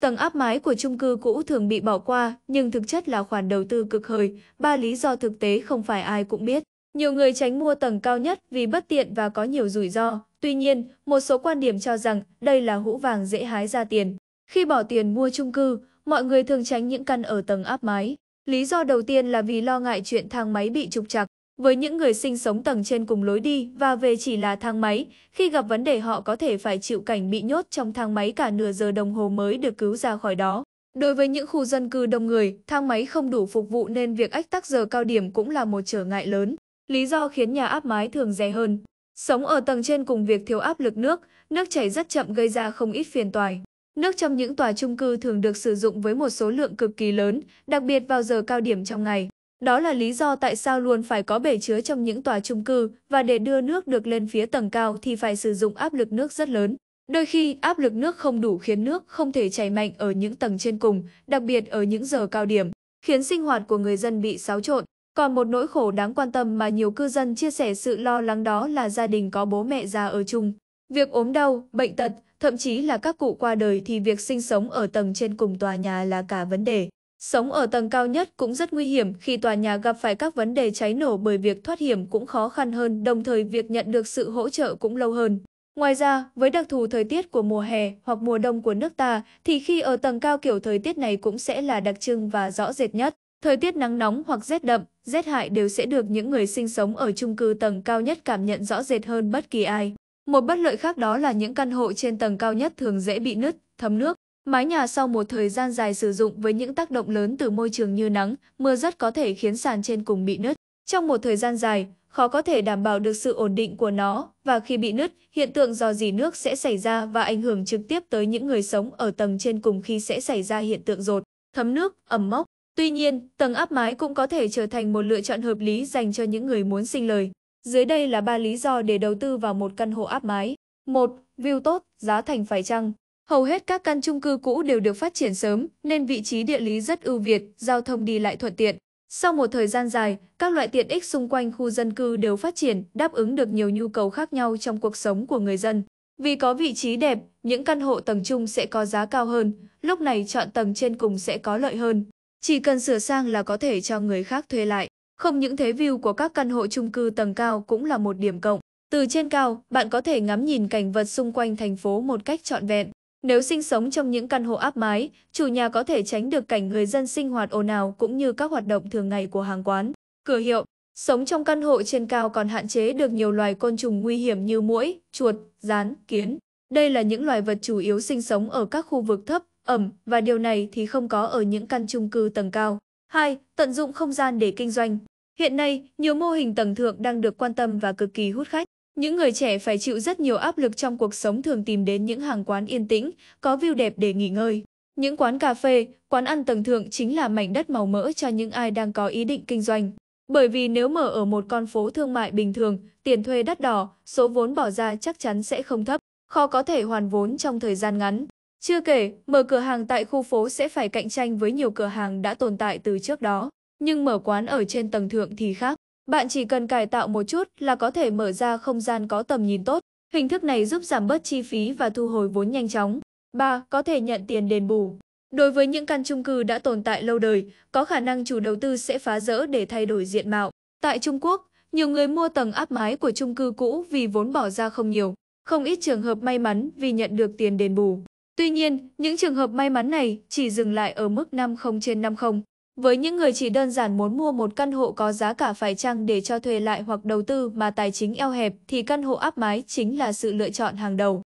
Tầng áp mái của chung cư cũ thường bị bỏ qua, nhưng thực chất là khoản đầu tư cực hời, ba lý do thực tế không phải ai cũng biết. Nhiều người tránh mua tầng cao nhất vì bất tiện và có nhiều rủi ro. Tuy nhiên, một số quan điểm cho rằng đây là hũ vàng dễ hái ra tiền. Khi bỏ tiền mua chung cư, mọi người thường tránh những căn ở tầng áp mái. Lý do đầu tiên là vì lo ngại chuyện thang máy bị trục trặc. Với những người sinh sống tầng trên cùng lối đi và về chỉ là thang máy, khi gặp vấn đề họ có thể phải chịu cảnh bị nhốt trong thang máy cả nửa giờ đồng hồ mới được cứu ra khỏi đó. Đối với những khu dân cư đông người, thang máy không đủ phục vụ nên việc ách tắc giờ cao điểm cũng là một trở ngại lớn. Lý do khiến nhà áp mái thường rẻ hơn. Sống ở tầng trên cùng việc thiếu áp lực nước, nước chảy rất chậm gây ra không ít phiền toái. Nước trong những tòa chung cư thường được sử dụng với một số lượng cực kỳ lớn, đặc biệt vào giờ cao điểm trong ngày. Đó là lý do tại sao luôn phải có bể chứa trong những tòa chung cư và để đưa nước được lên phía tầng cao thì phải sử dụng áp lực nước rất lớn. Đôi khi áp lực nước không đủ khiến nước không thể chảy mạnh ở những tầng trên cùng, đặc biệt ở những giờ cao điểm, khiến sinh hoạt của người dân bị xáo trộn. Còn một nỗi khổ đáng quan tâm mà nhiều cư dân chia sẻ sự lo lắng đó là gia đình có bố mẹ già ở chung. Việc ốm đau, bệnh tật, thậm chí là các cụ qua đời thì việc sinh sống ở tầng trên cùng tòa nhà là cả vấn đề. Sống ở tầng cao nhất cũng rất nguy hiểm khi tòa nhà gặp phải các vấn đề cháy nổ bởi việc thoát hiểm cũng khó khăn hơn, đồng thời việc nhận được sự hỗ trợ cũng lâu hơn. Ngoài ra, với đặc thù thời tiết của mùa hè hoặc mùa đông của nước ta, thì khi ở tầng cao kiểu thời tiết này cũng sẽ là đặc trưng và rõ rệt nhất. Thời tiết nắng nóng hoặc rét đậm, rét hại đều sẽ được những người sinh sống ở chung cư tầng cao nhất cảm nhận rõ rệt hơn bất kỳ ai. Một bất lợi khác đó là những căn hộ trên tầng cao nhất thường dễ bị nứt, thấm nước. Mái nhà sau một thời gian dài sử dụng với những tác động lớn từ môi trường như nắng, mưa rất có thể khiến sàn trên cùng bị nứt. Trong một thời gian dài, khó có thể đảm bảo được sự ổn định của nó và khi bị nứt, hiện tượng dò dỉ nước sẽ xảy ra và ảnh hưởng trực tiếp tới những người sống ở tầng trên cùng khi sẽ xảy ra hiện tượng rột, thấm nước, ẩm mốc. Tuy nhiên, tầng áp mái cũng có thể trở thành một lựa chọn hợp lý dành cho những người muốn sinh lời. Dưới đây là ba lý do để đầu tư vào một căn hộ áp mái. 1. View tốt, giá thành phải chăng? Hầu hết các căn chung cư cũ đều được phát triển sớm nên vị trí địa lý rất ưu việt, giao thông đi lại thuận tiện. Sau một thời gian dài, các loại tiện ích xung quanh khu dân cư đều phát triển, đáp ứng được nhiều nhu cầu khác nhau trong cuộc sống của người dân. Vì có vị trí đẹp, những căn hộ tầng trung sẽ có giá cao hơn, lúc này chọn tầng trên cùng sẽ có lợi hơn. Chỉ cần sửa sang là có thể cho người khác thuê lại. Không những thế view của các căn hộ chung cư tầng cao cũng là một điểm cộng. Từ trên cao, bạn có thể ngắm nhìn cảnh vật xung quanh thành phố một cách trọn vẹn. Nếu sinh sống trong những căn hộ áp mái, chủ nhà có thể tránh được cảnh người dân sinh hoạt ồn ào cũng như các hoạt động thường ngày của hàng quán, cửa hiệu. Sống trong căn hộ trên cao còn hạn chế được nhiều loài côn trùng nguy hiểm như muỗi, chuột, rán, kiến. Đây là những loài vật chủ yếu sinh sống ở các khu vực thấp, ẩm và điều này thì không có ở những căn chung cư tầng cao. 2. Tận dụng không gian để kinh doanh. Hiện nay, nhiều mô hình tầng thượng đang được quan tâm và cực kỳ hút khách. Những người trẻ phải chịu rất nhiều áp lực trong cuộc sống thường tìm đến những hàng quán yên tĩnh, có view đẹp để nghỉ ngơi. Những quán cà phê, quán ăn tầng thượng chính là mảnh đất màu mỡ cho những ai đang có ý định kinh doanh. Bởi vì nếu mở ở một con phố thương mại bình thường, tiền thuê đắt đỏ, số vốn bỏ ra chắc chắn sẽ không thấp, khó có thể hoàn vốn trong thời gian ngắn. Chưa kể, mở cửa hàng tại khu phố sẽ phải cạnh tranh với nhiều cửa hàng đã tồn tại từ trước đó. Nhưng mở quán ở trên tầng thượng thì khác. Bạn chỉ cần cải tạo một chút là có thể mở ra không gian có tầm nhìn tốt. Hình thức này giúp giảm bớt chi phí và thu hồi vốn nhanh chóng. 3. Có thể nhận tiền đền bù. Đối với những căn chung cư đã tồn tại lâu đời, có khả năng chủ đầu tư sẽ phá rỡ để thay đổi diện mạo. Tại Trung Quốc, nhiều người mua tầng áp mái của chung cư cũ vì vốn bỏ ra không nhiều. Không ít trường hợp may mắn vì nhận được tiền đền bù. Tuy nhiên, những trường hợp may mắn này chỉ dừng lại ở mức 50 trên 50. Với những người chỉ đơn giản muốn mua một căn hộ có giá cả phải chăng để cho thuê lại hoặc đầu tư mà tài chính eo hẹp thì căn hộ áp mái chính là sự lựa chọn hàng đầu.